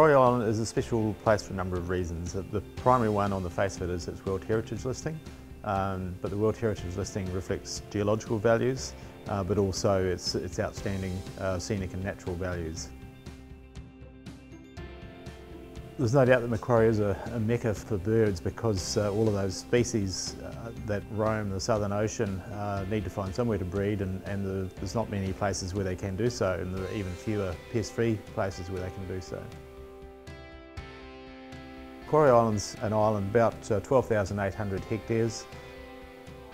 Macquarie Island is a special place for a number of reasons. The primary one on the face of it is its World Heritage listing, um, but the World Heritage listing reflects geological values, uh, but also its, its outstanding uh, scenic and natural values. There's no doubt that Macquarie is a, a mecca for birds because uh, all of those species uh, that roam the Southern Ocean uh, need to find somewhere to breed and, and the, there's not many places where they can do so and there are even fewer pest-free places where they can do so. Macquarie Island's an island about uh, 12,800 hectares.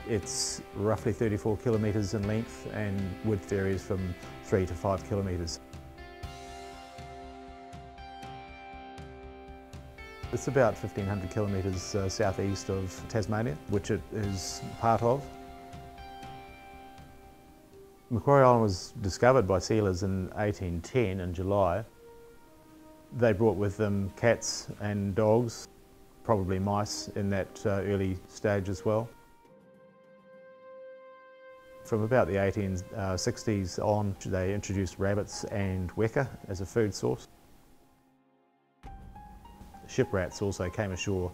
It's roughly 34 kilometres in length and width varies from 3 to 5 kilometres. It's about 1500 kilometres uh, southeast of Tasmania, which it is part of. Macquarie Island was discovered by sealers in 1810 in July. They brought with them cats and dogs, probably mice in that uh, early stage as well. From about the 1860s on, they introduced rabbits and weka as a food source. Ship rats also came ashore.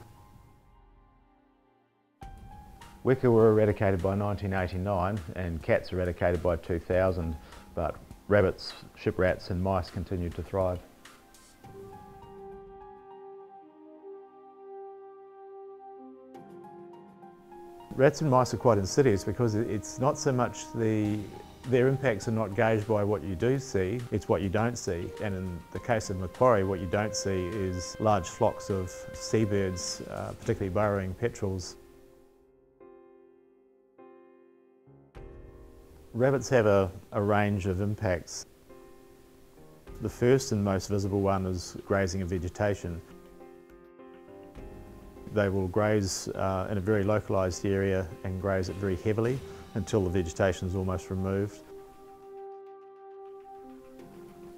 Weka were eradicated by 1989 and cats eradicated by 2000, but rabbits, ship rats and mice continued to thrive. Rats and mice are quite insidious because it's not so much the their impacts are not gauged by what you do see, it's what you don't see. And in the case of Macquarie, what you don't see is large flocks of seabirds, uh, particularly burrowing petrels. Rabbits have a, a range of impacts. The first and most visible one is grazing of vegetation. They will graze uh, in a very localised area and graze it very heavily until the vegetation is almost removed.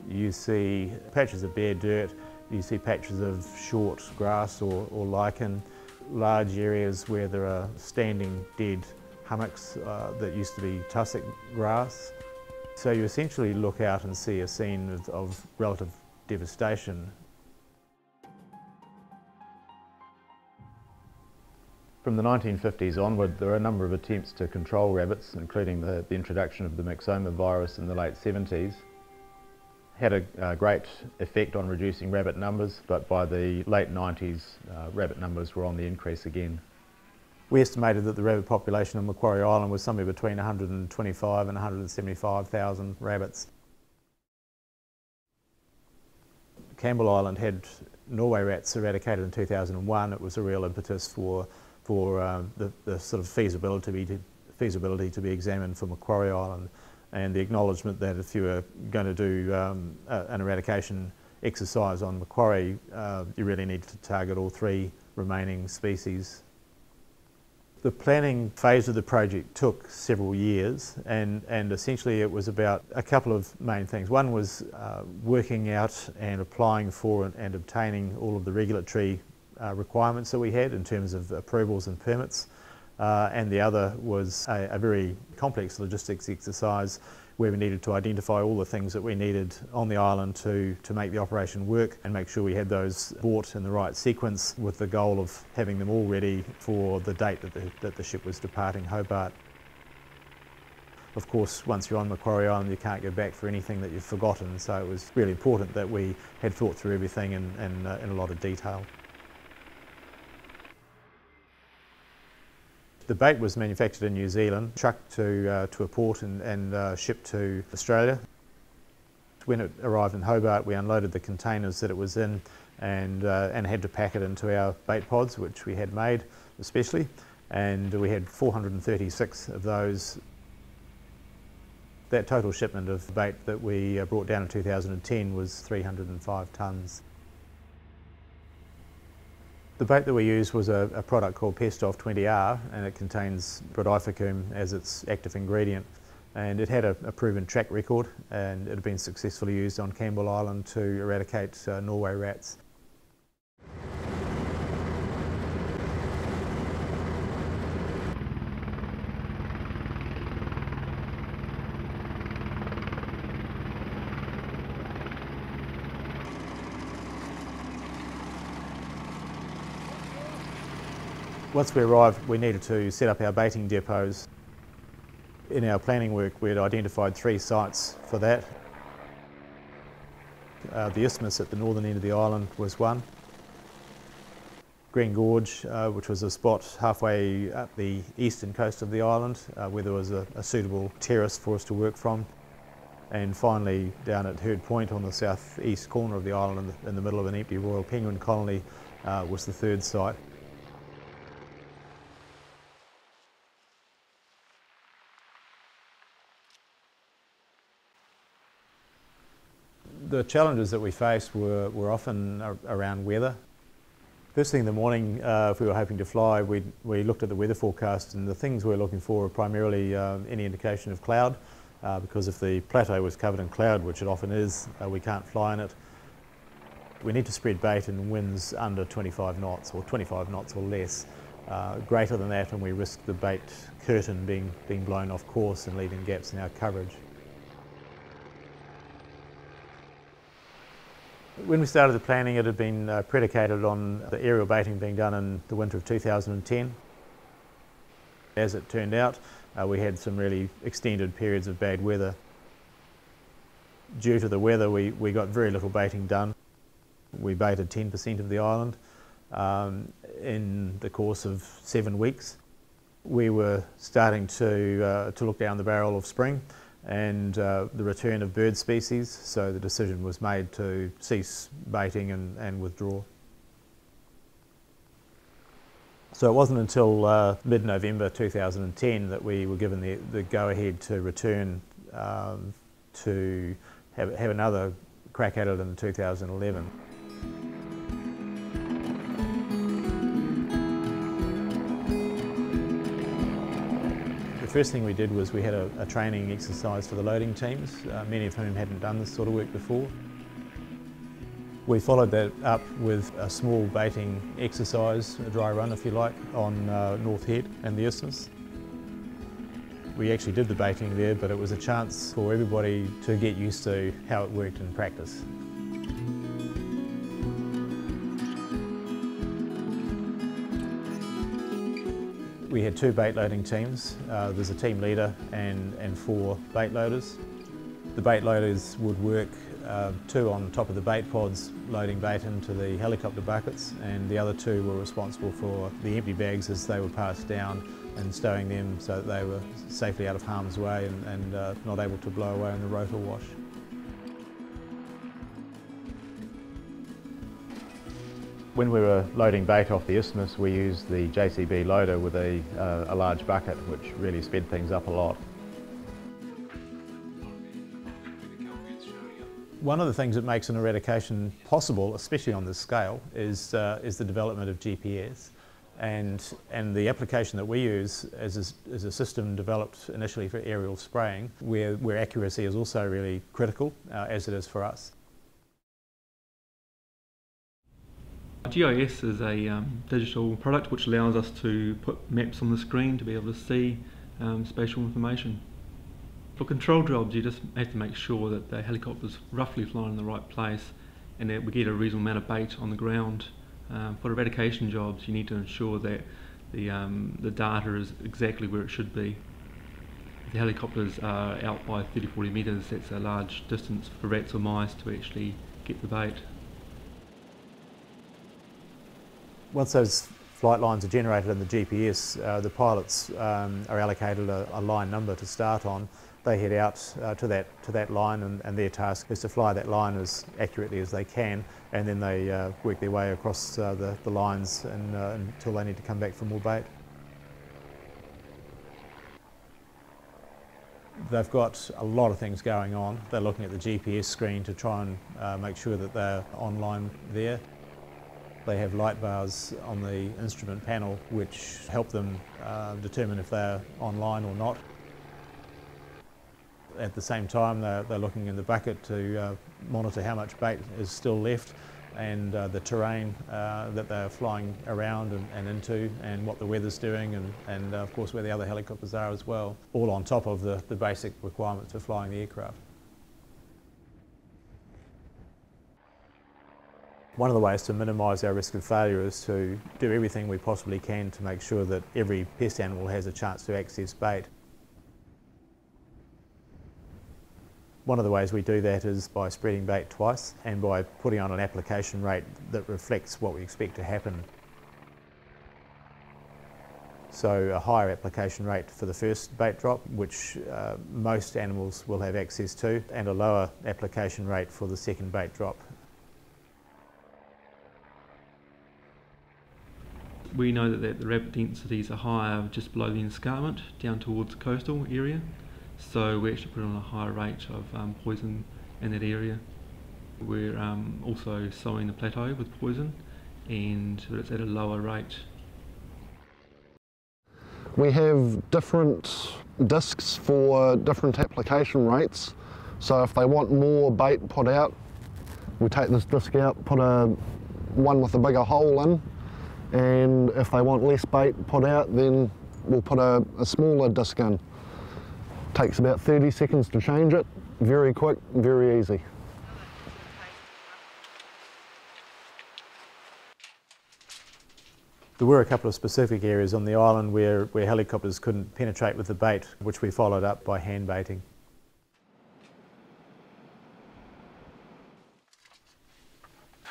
You see patches of bare dirt, you see patches of short grass or, or lichen, large areas where there are standing dead hummocks uh, that used to be tussock grass. So you essentially look out and see a scene of, of relative devastation From the 1950s onward, there were a number of attempts to control rabbits, including the, the introduction of the myxoma virus in the late 70s. Had a, a, great effect on reducing rabbit numbers, but by the late 90s, uh, rabbit numbers were on the increase again. We estimated that the rabbit population on Macquarie Island was somewhere between 125 and 175,000 rabbits. Campbell Island had Norway rats eradicated in 2001. It was a real impetus for for um, the, the, sort of feasibility to, feasibility to be examined for Macquarie Island and the acknowledgement that if you were going to do um, a, an eradication exercise on Macquarie, uh, you really need to target all three remaining species. The planning phase of the project took several years and, and essentially it was about a couple of main things. One was uh, working out and applying for and, and obtaining all of the regulatory uh, requirements that we had in terms of approvals and permits. Uh, and the other was a, a, very complex logistics exercise where we needed to identify all the things that we needed on the island to, to make the operation work and make sure we had those bought in the right sequence with the goal of having them all ready for the date that the, that the ship was departing Hobart. Of course, once you're on Macquarie Island, you can't go back for anything that you've forgotten, so it was really important that we had thought through everything in, in, uh, in a lot of detail. The bait was manufactured in New Zealand, trucked to, uh, to a port and, and uh, shipped to Australia. When it arrived in Hobart, we unloaded the containers that it was in and, uh, and had to pack it into our bait pods, which we had made especially. And we had 436 of those. That total shipment of bait that we uh, brought down in 2010 was 305 tonnes. The bait that we used was a, a product called Pestoff 20R and it contains brodifacoum as its active ingredient and it had a, a, proven track record and it had been successfully used on Campbell Island to eradicate uh, Norway rats. Once we arrived, we needed to set up our baiting depots. In our planning work, we had identified three sites for that. Uh, the isthmus at the northern end of the island was one. Green Gorge, uh, which was a spot halfway up the eastern coast of the island uh, where there was a, a, suitable terrace for us to work from. And finally, down at Hurd Point on the southeast corner of the island in the, in the middle of an empty royal penguin colony uh, was the third site. The challenges that we faced were, were often around weather. First thing in the morning, uh, if we were hoping to fly, we, we looked at the weather forecast and the things we were looking for were primarily uh, any indication of cloud, uh, because if the plateau was covered in cloud, which it often is, uh, we can't fly in it. We need to spread bait in winds under 25 knots or 25 knots or less. Uh, greater than that and we risk the bait curtain being, being blown off course and leaving gaps in our coverage. When we started the planning, it had been uh, predicated on the aerial baiting being done in the winter of 2010. As it turned out, uh, we had some really extended periods of bad weather. Due to the weather, we, we got very little baiting done. We baited 10% of the island um, in the course of seven weeks. We were starting to, uh, to look down the barrel of spring and uh, the return of bird species, so the decision was made to cease baiting and, and withdraw. So it wasn't until uh, mid-November 2010 that we were given the, the go-ahead to return um, to have, have another crack at it in 2011. First thing we did was we had a, a training exercise for the loading teams, uh, many of whom hadn't done this sort of work before. We followed that up with a small baiting exercise, a dry run if you like, on uh, North Head and the Isthmus. We actually did the baiting there, but it was a chance for everybody to get used to how it worked in practice. We had two bait loading teams. Uh, there's a team leader and, and four bait loaders. The bait loaders would work uh, two on top of the bait pods loading bait into the helicopter buckets and the other two were responsible for the empty bags as they were passed down and stowing them so that they were safely out of harm's way and, and uh, not able to blow away in the rotor wash. When we were loading bait off the isthmus, we used the JCB loader with a, uh, a large bucket, which really sped things up a lot. One of the things that makes an eradication possible, especially on this scale, is, uh, is the development of GPS. And, and the application that we use is a, is a system developed initially for aerial spraying, where, where accuracy is also really critical, uh, as it is for us. GIS is a um, digital product which allows us to put maps on the screen to be able to see um, spatial information. For control jobs you just have to make sure that the helicopter's roughly flying in the right place and that we get a reasonable amount of bait on the ground. Um, for eradication jobs you need to ensure that the, um, the data is exactly where it should be. If the helicopters are out by 30-40 metres that's a large distance for rats or mice to actually get the bait. Once those flight lines are generated in the GPS, uh, the pilots um, are allocated a, a, line number to start on. They head out uh, to that to that line, and, and, their task is to fly that line as accurately as they can, and then they uh, work their way across uh, the, the lines and, uh, until they need to come back for more bait. They've got a lot of things going on. They're looking at the GPS screen to try and uh, make sure that they're online there. They have light bars on the instrument panel which help them uh, determine if they're online or not. At the same time they're, they're looking in the bucket to uh, monitor how much bait is still left and uh, the terrain uh, that they're flying around and, and, into and what the weather's doing and, and uh, of course where the other helicopters are as well, all on top of the, the basic requirements for flying the aircraft. One of the ways to minimise our risk of failure is to do everything we possibly can to make sure that every pest animal has a chance to access bait. One of the ways we do that is by spreading bait twice and by putting on an application rate that reflects what we expect to happen. So a higher application rate for the first bait drop, which uh, most animals will have access to, and a lower application rate for the second bait drop. We know that the rabbit densities are higher just below the escarpment, down towards the coastal area. So we actually put on a higher rate of um, poison in that area. We're um, also sowing the plateau with poison and it's at a lower rate. We have different discs for different application rates. So if they want more bait put out, we take this disc out, put a one with a bigger hole in and if they want less bait put out then we'll put a, a smaller disc in. Takes about 30 seconds to change it, very quick, very easy. There were a couple of specific areas on the island where, where helicopters couldn't penetrate with the bait, which we followed up by hand baiting.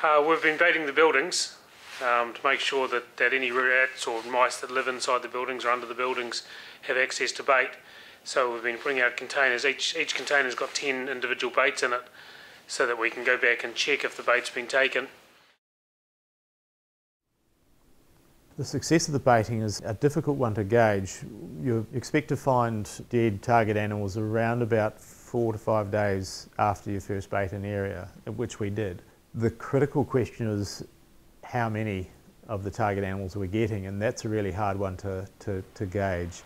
Uh, we've been baiting the buildings um, to make sure that, that any rats or mice that live inside the buildings or under the buildings have access to bait. So we've been putting out containers. Each each container's got 10 individual baits in it so that we can go back and check if the bait's been taken. The success of the baiting is a difficult one to gauge. You expect to find dead target animals around about four to five days after you first bait an area, which we did. The critical question is how many of the target animals we're getting, and that's a really hard one to, to, to gauge.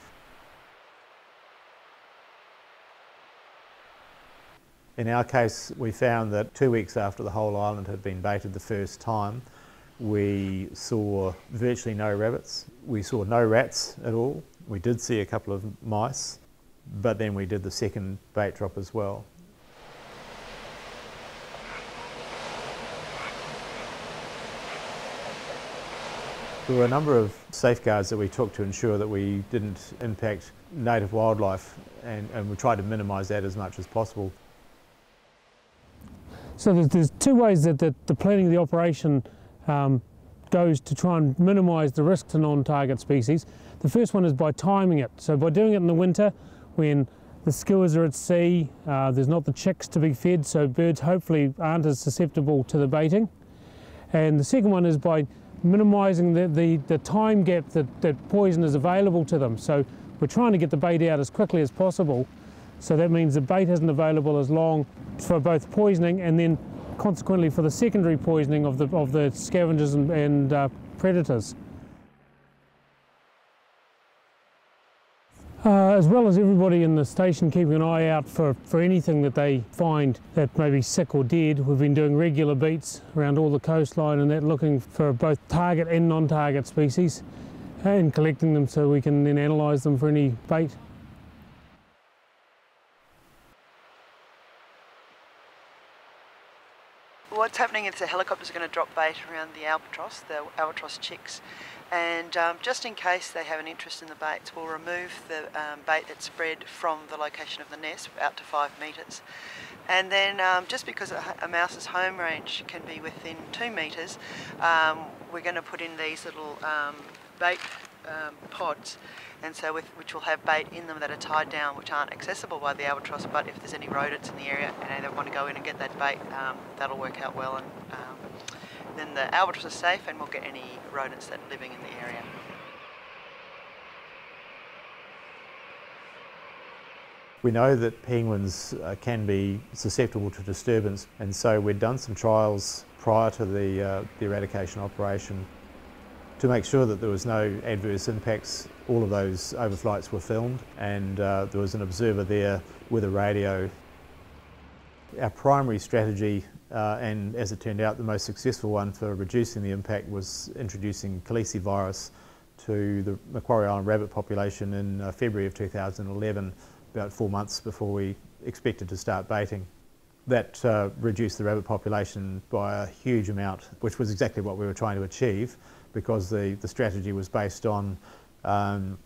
In our case, we found that two weeks after the whole island had been baited the first time, we saw virtually no rabbits. We saw no rats at all. We did see a couple of mice, but then we did the second bait drop as well. There were a number of safeguards that we took to ensure that we didn't impact native wildlife and, and we tried to minimise that as much as possible. So there's, there's two ways that, that, the planning of the operation um, goes to try and minimise the risk to non-target species. The first one is by timing it. So by doing it in the winter when the skuas are at sea, uh, there's not the chicks to be fed, so birds hopefully aren't as susceptible to the baiting. And the second one is by minimising the, the, the, time gap that, that poison is available to them. So we're trying to get the bait out as quickly as possible. So that means the bait isn't available as long for both poisoning and then consequently for the secondary poisoning of the, of the scavengers and, and uh, predators. Uh, as well as everybody in the station keeping an eye out for, for anything that they find that may be sick or dead. We've been doing regular beats around all the coastline and that looking for both target and non-target species and collecting them so we can then analyse them for any bait. What's happening is the helicopters are going to drop bait around the albatross, the albatross chicks, and um, just in case they have an interest in the baits, we'll remove the um, bait that's spread from the location of the nest out to five metres. And then um, just because a, a, mouse's home range can be within two metres, um, we're going to put in these little um, bait um, pods and so with, which will have bait in them that are tied down which aren't accessible by the albatross but if there's any rodents in the area and they want to go in and get that bait that'll work out well and then the albatross is safe and we'll get any rodents that are living in the area. We know that penguins uh, can be susceptible to disturbance and so we'd done some trials prior to the, uh, the eradication operation to make sure that there was no adverse impacts. All of those overflights were filmed and uh, there was an observer there with a radio. Our primary strategy uh, and as it turned out, the most successful one for reducing the impact was introducing calicivirus to the Macquarie Island rabbit population in uh, February of 2011, about four months before we expected to start baiting. That uh, reduced the rabbit population by a huge amount, which was exactly what we were trying to achieve because the, the strategy was based on um,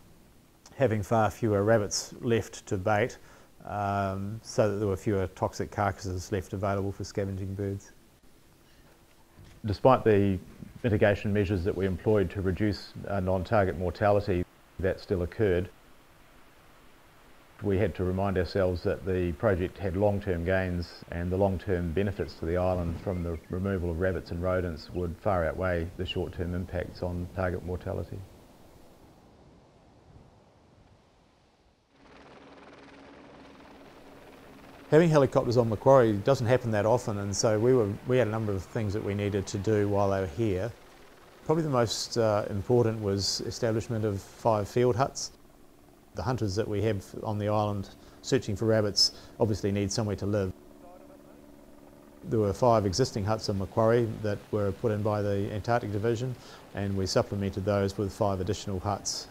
having far fewer rabbits left to bait um, so that there were fewer toxic carcasses left available for scavenging birds. Despite the mitigation measures that we employed to reduce uh, non-target mortality, that still occurred. We had to remind ourselves that the project had long-term gains and the long-term benefits to the island from the removal of rabbits and rodents would far outweigh the short-term impacts on target mortality. Having helicopters on Macquarie doesn't happen that often and so we, were, we had a number of things that we needed to do while they were here. Probably the most uh, important was establishment of five field huts. The hunters that we have on the island searching for rabbits obviously need somewhere to live. There were five existing huts on Macquarie that were put in by the Antarctic Division and we supplemented those with five additional huts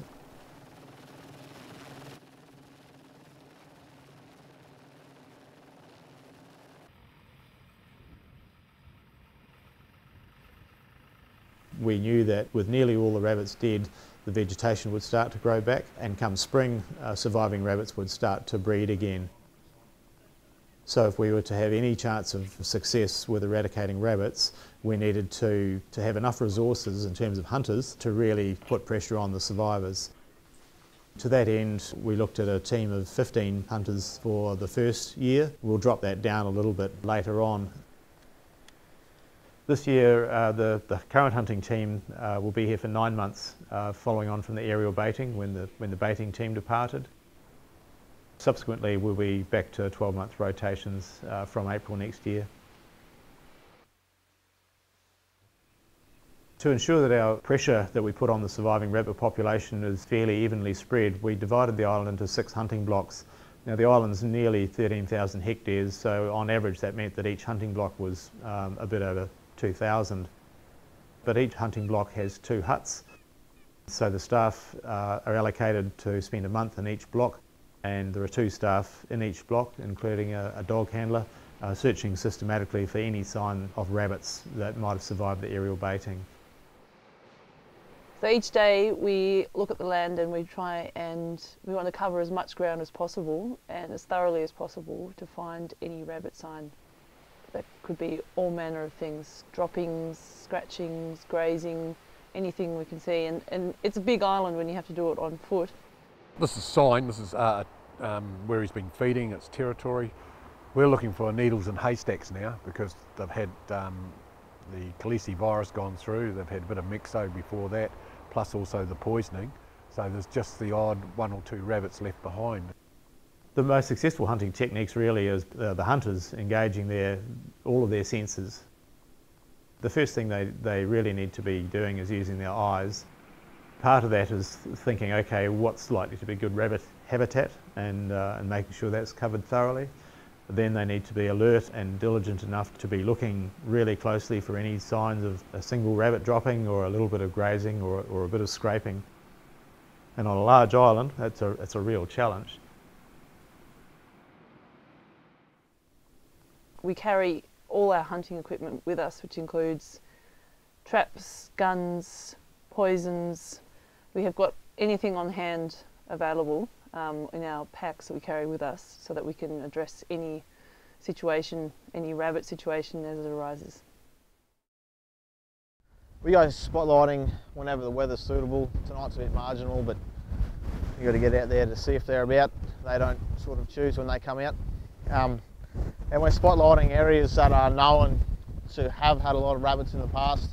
we knew that with nearly all the rabbits dead, the vegetation would start to grow back and come spring, uh, surviving rabbits would start to breed again. So if we were to have any chance of success with eradicating rabbits, we needed to, to have enough resources in terms of hunters to really put pressure on the survivors. To that end, we looked at a team of 15 hunters for the first year. We'll drop that down a little bit later on this year, uh, the, the, current hunting team uh, will be here for nine months, uh, following on from the aerial baiting when the, when the baiting team departed. Subsequently, we'll be back to 12-month rotations uh, from April next year. To ensure that our pressure that we put on the surviving rabbit population is fairly evenly spread, we divided the island into six hunting blocks. Now the island's nearly 13,000 hectares, so on average that meant that each hunting block was um, a bit over 2000. But each hunting block has two huts. So the staff uh, are allocated to spend a month in each block and there are two staff in each block, including a, a dog handler, uh, searching systematically for any sign of rabbits that might have survived the aerial baiting. So each day we look at the land and we try and we want to cover as much ground as possible and as thoroughly as possible to find any rabbit sign that could be all manner of things, droppings, scratchings, grazing, anything we can see. And, and it's a big island when you have to do it on foot. This is sign, this is uh, um, where he's been feeding, it's territory. We're looking for needles and haystacks now because they've had um, the calici virus gone through, they've had a bit of myxo before that, plus also the poisoning. So there's just the odd one or two rabbits left behind. The most successful hunting techniques really is uh, the hunters engaging their, all of their senses. The first thing they, they really need to be doing is using their eyes. Part of that is thinking, okay, what's likely to be good rabbit habitat and, uh, and making sure that's covered thoroughly. Then they need to be alert and diligent enough to be looking really closely for any signs of a single rabbit dropping or a little bit of grazing or, or a bit of scraping. And on a large island, that's a, that's a real challenge. We carry all our hunting equipment with us, which includes traps, guns, poisons. We have got anything on hand available um, in our packs that we carry with us so that we can address any situation, any rabbit situation as it arises. We go spotlighting whenever the weather's suitable. Tonight's a bit marginal, but you've got to get out there to see if they're about. They don't sort of choose when they come out. Um, and we're spotlighting areas that are known to have had a lot of rabbits in the past.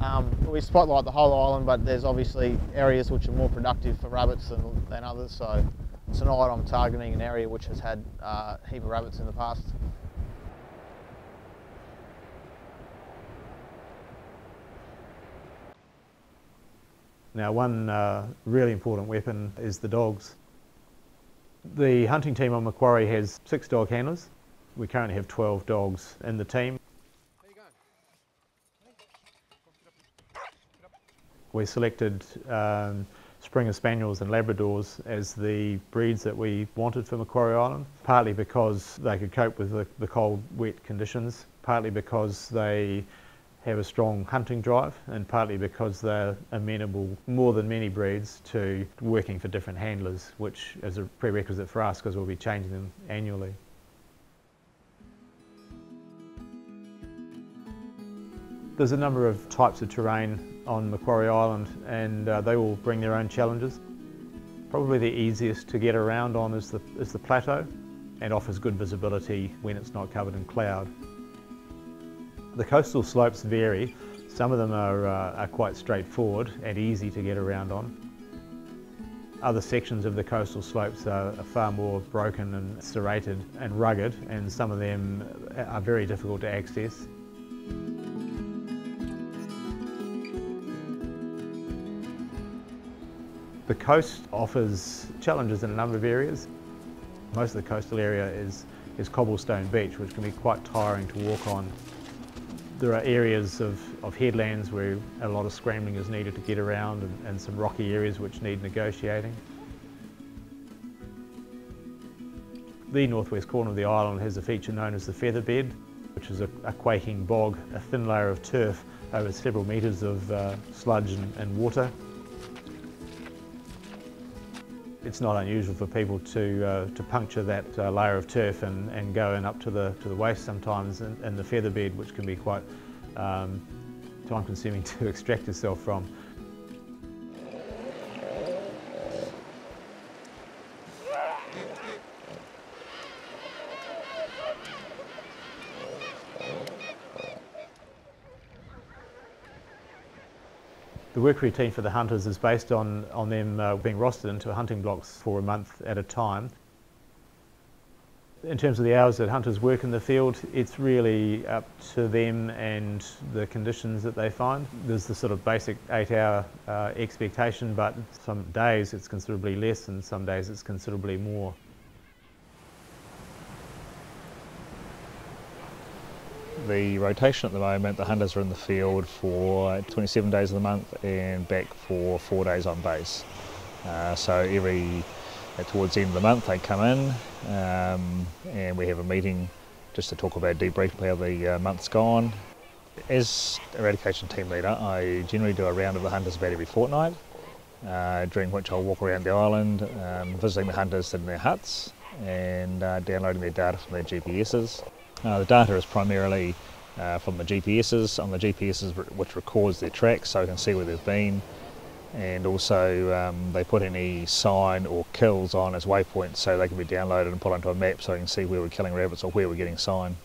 Um, we spotlight the whole island, but there's obviously areas which are more productive for rabbits than, than others. So tonight I'm targeting an area which has had uh, a heap of rabbits in the past. Now one uh, really important weapon is the dogs. The hunting team on Macquarie has six dog handlers. We currently have 12 dogs in the team. We selected um, Springer Spaniels and Labradors as the breeds that we wanted for Macquarie Island, partly because they could cope with the, the cold, wet conditions, partly because they have a strong hunting drive and partly because they're amenable more than many breeds to working for different handlers, which is a prerequisite for us because we'll be changing them annually. There's a number of types of terrain on Macquarie Island and uh, they all bring their own challenges. Probably the easiest to get around on is the, is the plateau and offers good visibility when it's not covered in cloud. The coastal slopes vary. Some of them are, uh, are quite straightforward and easy to get around on. Other sections of the coastal slopes are, are far more broken and serrated and rugged and some of them are very difficult to access. The coast offers challenges in a number of areas. Most of the coastal area is, is cobblestone beach, which can be quite tiring to walk on. There are areas of, of headlands where a lot of scrambling is needed to get around and, and some rocky areas which need negotiating. The northwest corner of the island has a feature known as the feather bed, which is a, a quaking bog, a thin layer of turf over several metres of uh, sludge and, and water it's not unusual for people to, uh, to puncture that uh, layer of turf and, and go in up to the, to the waist sometimes in the feather bed, which can be quite um, time consuming to extract yourself from. The work routine for the hunters is based on, on them uh, being rostered into hunting blocks for a month at a time. In terms of the hours that hunters work in the field, it's really up to them and the conditions that they find. There's the sort of basic eight hour uh, expectation, but some days it's considerably less and some days it's considerably more. The rotation at the moment, the hunters are in the field for 27 days of the month and back for four days on base. Uh, so every uh, towards the end of the month they come in um, and we have a meeting just to talk about debrief how the uh, month's gone. As eradication team leader, I generally do a round of the hunters about every fortnight, uh, during which I'll walk around the island, um, visiting the hunters in their huts and uh, downloading their data from their GPSs. The data is primarily uh, from the GPSs, on the GPSs which records their tracks so I can see where they've been and also um, they put any sign or kills on as waypoints so they can be downloaded and put onto a map so I can see where we're killing rabbits or where we're getting sign.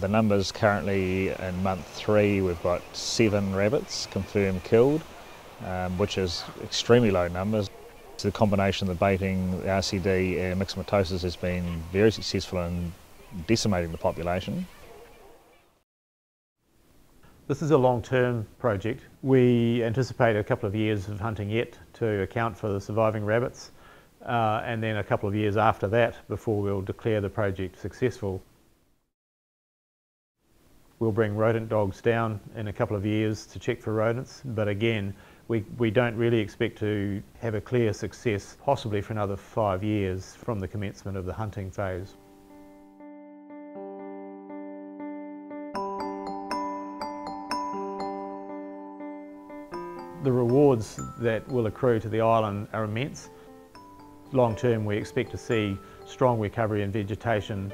The numbers currently in month three we've got seven rabbits confirmed killed um, which is extremely low numbers. The combination of the baiting, the RCD and myxomatosis has been very successful in decimating the population. This is a long-term project. We anticipate a couple of years of hunting yet to account for the surviving rabbits uh, and then a couple of years after that before we'll declare the project successful. We'll bring rodent dogs down in a couple of years to check for rodents, but again, we, we don't really expect to have a clear success possibly for another five years from the commencement of the hunting phase. The rewards that will accrue to the island are immense. Long term we expect to see strong recovery in vegetation.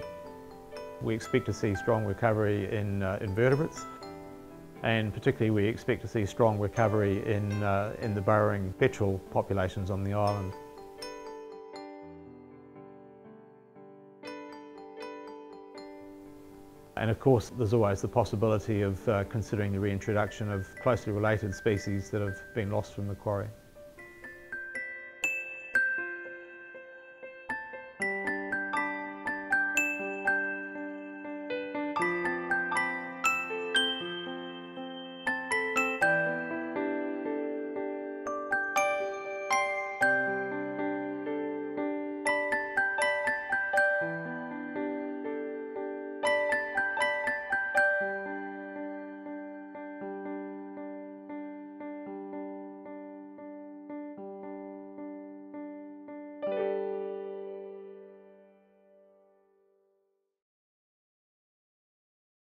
We expect to see strong recovery in uh, invertebrates and particularly we expect to see strong recovery in, uh, in the burrowing petrel populations on the island. And of course there's always the possibility of uh, considering the reintroduction of closely related species that have been lost from Macquarie.